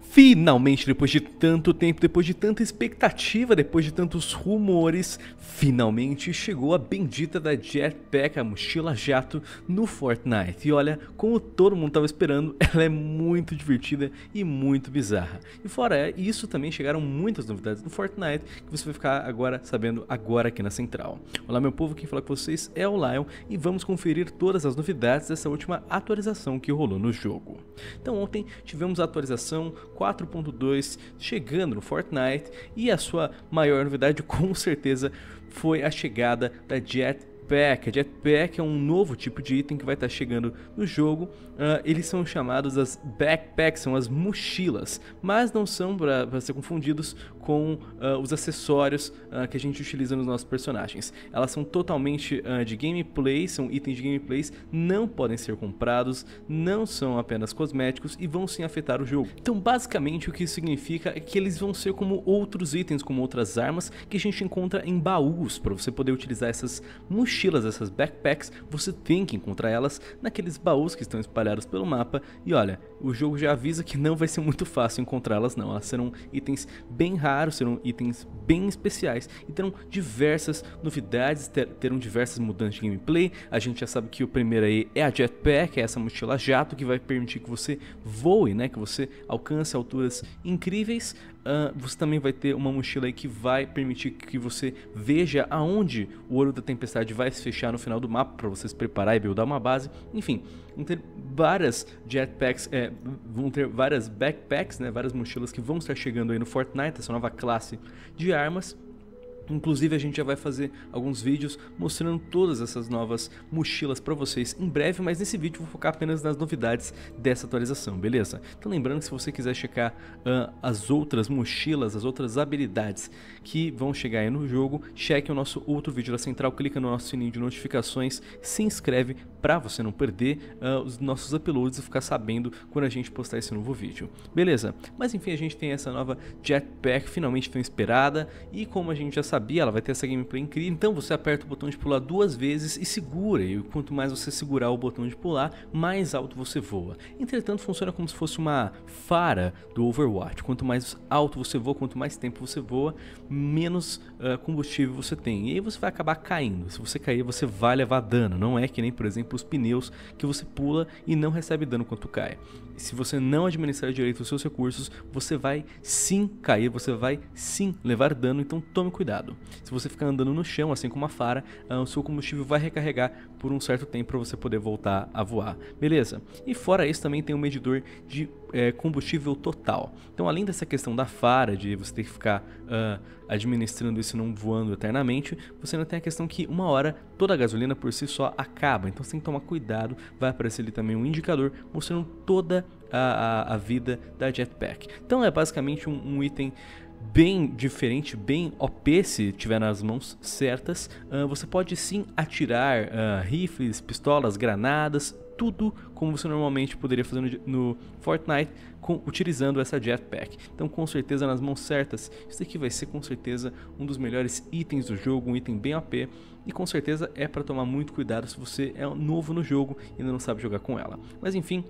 Finalmente, depois de tanto tempo, depois de tanta expectativa, depois de tantos rumores, finalmente chegou a bendita da Jetpack, a mochila jato, no Fortnite. E olha, como todo mundo estava esperando, ela é muito divertida e muito bizarra. E fora isso, também chegaram muitas novidades no Fortnite que você vai ficar agora sabendo agora aqui na Central. Olá meu povo, quem fala com vocês é o Lion e vamos conferir todas as novidades dessa última atualização que rolou no jogo. Então ontem tivemos a atualização 4.2 chegando no Fortnite e a sua maior novidade com certeza foi a chegada da Jet Jetpack. A Jetpack é um novo tipo de item que vai estar chegando no jogo. Uh, eles são chamados as Backpacks, são as mochilas, mas não são para ser confundidos com uh, os acessórios uh, que a gente utiliza nos nossos personagens. Elas são totalmente de gameplay, são itens de gameplays, não podem ser comprados, não são apenas cosméticos e vão sim afetar o jogo. Então, basicamente, o que isso significa é que eles vão ser como outros itens, como outras armas que a gente encontra em baús para você poder utilizar essas mochilas mochilas, essas backpacks, você tem que encontrar elas naqueles baús que estão espalhados pelo mapa. E olha, o jogo já avisa que não vai ser muito fácil encontrá-las não. Elas serão itens bem raros, serão itens bem especiais e terão diversas novidades, ter, terão diversas mudanças de gameplay. A gente já sabe que o primeiro aí é a Jetpack, é essa mochila jato que vai permitir que você voe, né, que você alcance alturas incríveis. Uh, você também vai ter uma mochila aí que vai permitir que você veja aonde o Ouro da Tempestade vai se fechar no final do mapa para você se preparar e buildar uma base. Enfim, vão ter várias jetpacks, é, vão ter várias backpacks, né, várias mochilas que vão estar chegando aí no Fortnite, essa nova classe de armas. Inclusive a gente já vai fazer alguns vídeos mostrando todas essas novas mochilas para vocês em breve, mas nesse vídeo vou focar apenas nas novidades dessa atualização, beleza? Então lembrando que se você quiser checar uh, as outras mochilas, as outras habilidades que vão chegar aí no jogo, cheque o nosso outro vídeo da Central, clica no nosso sininho de notificações, se inscreve para você não perder uh, os nossos uploads e ficar sabendo quando a gente postar esse novo vídeo, beleza? Mas enfim, a gente tem essa nova Jetpack finalmente tão esperada e como a gente já sabe sabia, ela vai ter essa gameplay incrível. Então você aperta o botão de pular duas vezes e segura. E quanto mais você segurar o botão de pular, mais alto você voa. Entretanto, funciona como se fosse uma fara do Overwatch. Quanto mais alto você voa, quanto mais tempo você voa, menos uh, combustível você tem. E aí você vai acabar caindo. Se você cair, você vai levar dano. Não é que nem, por exemplo, os pneus que você pula e não recebe dano quando cai. Se você não administrar direito os seus recursos, você vai sim cair, você vai sim levar dano. Então tome cuidado. Se você ficar andando no chão, assim como a Fara, uh, o seu combustível vai recarregar por um certo tempo para você poder voltar a voar, beleza? E fora isso também tem um medidor de é, combustível total. Então além dessa questão da Fara, de você ter que ficar uh, administrando isso não voando eternamente, você ainda tem a questão que uma hora toda a gasolina por si só acaba, então você tem que tomar cuidado, vai aparecer ali também um indicador mostrando toda a, a, a vida da Jetpack. Então é basicamente um, um item bem diferente, bem OP se tiver nas mãos certas. Uh, você pode sim atirar uh, rifles, pistolas, granadas, tudo como você normalmente poderia fazer no, no Fortnite com, utilizando essa jetpack. Então, com certeza, nas mãos certas, isso aqui vai ser com certeza um dos melhores itens do jogo, um item bem OP. E com certeza é para tomar muito cuidado se você é novo no jogo e ainda não sabe jogar com ela. Mas enfim,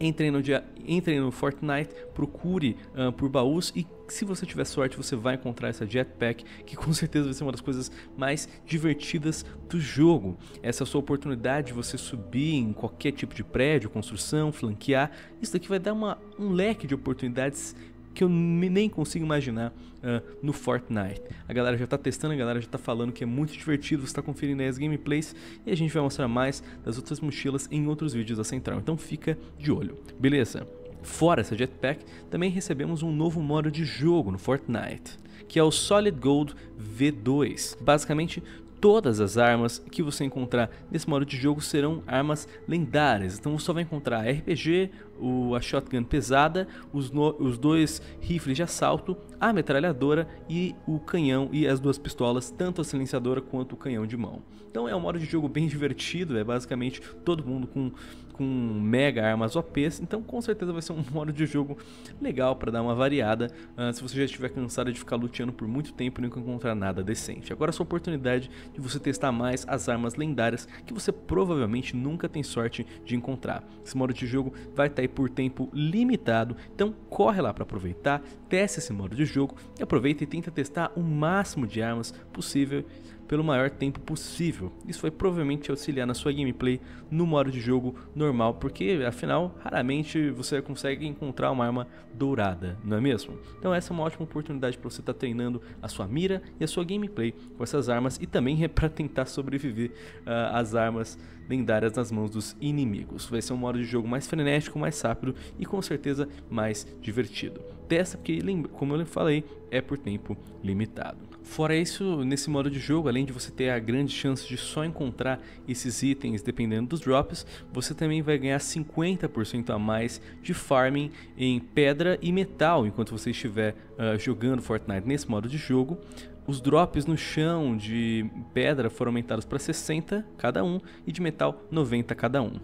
entre no, dia, entre no Fortnite, procure uh, por baús e se você tiver sorte você vai encontrar essa jetpack que com certeza vai ser uma das coisas mais divertidas do jogo. Essa é a sua oportunidade de você subir em qualquer tipo de prédio, construção, flanquear. Isso daqui vai dar uma, um leque de oportunidades que eu nem consigo imaginar uh, no Fortnite. A galera já está testando, a galera já está falando que é muito divertido, você está conferindo aí as gameplays e a gente vai mostrar mais das outras mochilas em outros vídeos da Central, então fica de olho, beleza? Fora essa jetpack, também recebemos um novo modo de jogo no Fortnite, que é o Solid Gold V2. Basicamente, todas as armas que você encontrar nesse modo de jogo serão armas lendárias. Então você só vai encontrar RPG, o, a shotgun pesada, os, no, os dois rifles de assalto, a metralhadora e o canhão e as duas pistolas, tanto a silenciadora quanto o canhão de mão. Então é um modo de jogo bem divertido, é basicamente todo mundo com, com mega armas OPs, então com certeza vai ser um modo de jogo legal para dar uma variada, uh, se você já estiver cansado de ficar luteando por muito tempo e nunca encontrar nada decente. Agora é a sua oportunidade de você testar mais as armas lendárias que você provavelmente nunca tem sorte de encontrar. Esse modo de jogo vai estar tá aí por tempo limitado, então corre lá para aproveitar, teste esse modo de jogo aproveita e tenta testar o máximo de armas possível pelo maior tempo possível. Isso vai provavelmente auxiliar na sua gameplay no modo de jogo normal, porque afinal, raramente você consegue encontrar uma arma dourada, não é mesmo? Então essa é uma ótima oportunidade para você estar tá treinando a sua mira e a sua gameplay com essas armas e também é para tentar sobreviver uh, às armas lendárias nas mãos dos inimigos. Vai ser um modo de jogo mais frenético, mais rápido e com certeza mais divertido. Testa porque, como eu falei, é por tempo limitado. Fora isso, nesse modo de jogo, além de você ter a grande chance de só encontrar esses itens dependendo dos drops, você também vai ganhar 50% a mais de farming em pedra e metal enquanto você estiver uh, jogando Fortnite nesse modo de jogo. Os drops no chão de pedra foram aumentados para 60 cada um e de metal 90 cada um.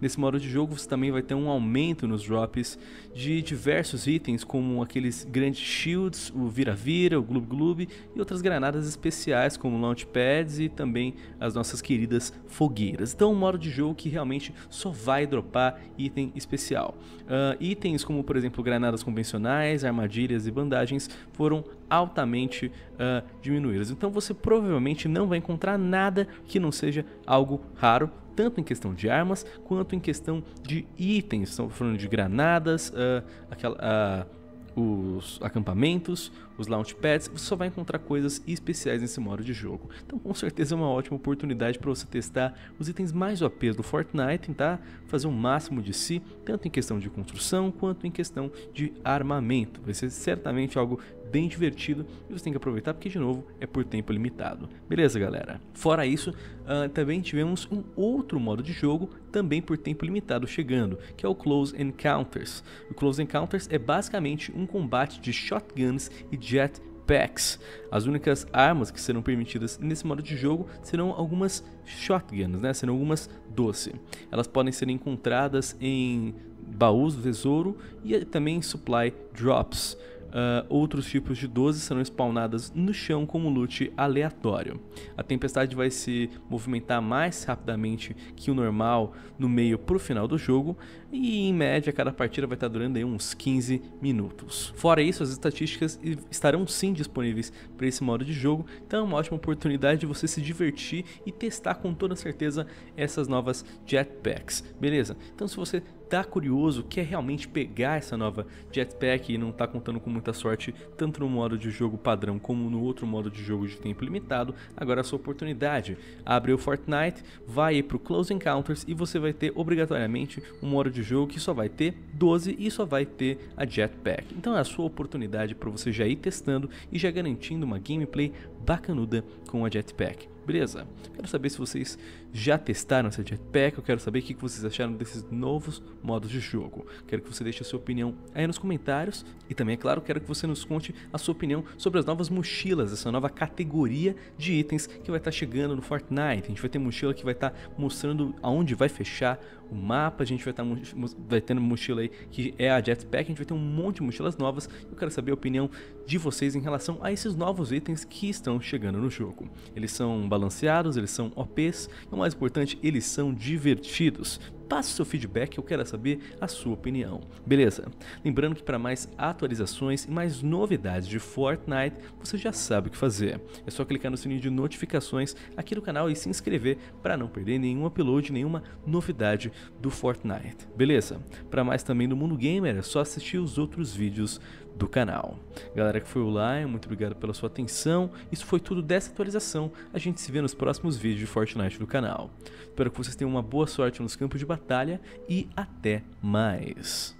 Nesse modo de jogo você também vai ter um aumento nos drops de diversos itens, como aqueles grandes shields, o vira-vira, o gloob-gloob e outras granadas especiais como launchpads e também as nossas queridas fogueiras. Então um modo de jogo que realmente só vai dropar item especial. Uh, itens como por exemplo granadas convencionais, armadilhas e bandagens foram altamente uh, diminuídas. Então você provavelmente não vai encontrar nada que não seja algo raro tanto em questão de armas quanto em questão de itens. Estamos falando de granadas, uh, aquela, uh, os acampamentos, os launchpads, você só vai encontrar coisas especiais nesse modo de jogo. Então, com certeza é uma ótima oportunidade para você testar os itens mais OP do Fortnite, tentar fazer o máximo de si, tanto em questão de construção quanto em questão de armamento. Vai ser certamente algo bem divertido e você tem que aproveitar porque, de novo, é por tempo limitado. Beleza, galera? Fora isso, uh, também tivemos um outro modo de jogo, também por tempo limitado, chegando, que é o Close Encounters. O Close Encounters é basicamente um combate de shotguns e jetpacks. As únicas armas que serão permitidas nesse modo de jogo serão algumas shotguns, né? serão algumas doce. Elas podem ser encontradas em baús do tesouro e também supply drops. Uh, outros tipos de 12 serão spawnadas no chão como loot aleatório. A tempestade vai se movimentar mais rapidamente que o normal no meio para o final do jogo e em média cada partida vai estar durando aí uns 15 minutos. Fora isso, as estatísticas estarão sim disponíveis para esse modo de jogo, então é uma ótima oportunidade de você se divertir e testar com toda certeza essas novas jetpacks, beleza? Então se você tá curioso, quer realmente pegar essa nova jetpack e não tá contando com muita sorte, tanto no modo de jogo padrão como no outro modo de jogo de tempo limitado, agora é a sua oportunidade. Abre o Fortnite, vai para o Close Encounters e você vai ter obrigatoriamente um modo de jogo que só vai ter 12 e só vai ter a jetpack. Então é a sua oportunidade para você já ir testando e já garantindo uma gameplay bacanuda com a jetpack. Beleza? Quero saber se vocês já testaram essa jetpack, eu quero saber o que vocês acharam desses novos modos de jogo. Quero que você deixe a sua opinião aí nos comentários e também, é claro, quero que você nos conte a sua opinião sobre as novas mochilas, essa nova categoria de itens que vai estar chegando no Fortnite. A gente vai ter mochila que vai estar mostrando aonde vai fechar o mapa, a gente vai estar vai tendo mochila aí que é a jetpack, a gente vai ter um monte de mochilas novas. Eu quero saber a opinião de vocês em relação a esses novos itens que estão chegando no jogo. Eles são balanceados, eles são OPs, e o mais importante, eles são divertidos. Passe seu feedback, eu quero saber a sua opinião. Beleza? Lembrando que para mais atualizações e mais novidades de Fortnite, você já sabe o que fazer. É só clicar no sininho de notificações aqui no canal e se inscrever para não perder nenhum upload, nenhuma novidade do Fortnite. Beleza? Para mais também do Mundo Gamer, é só assistir os outros vídeos do canal. Galera que foi online, muito obrigado pela sua atenção. Isso foi tudo dessa atualização. A gente se vê nos próximos vídeos de Fortnite do canal. Espero que vocês tenham uma boa sorte nos campos de batalha e até mais.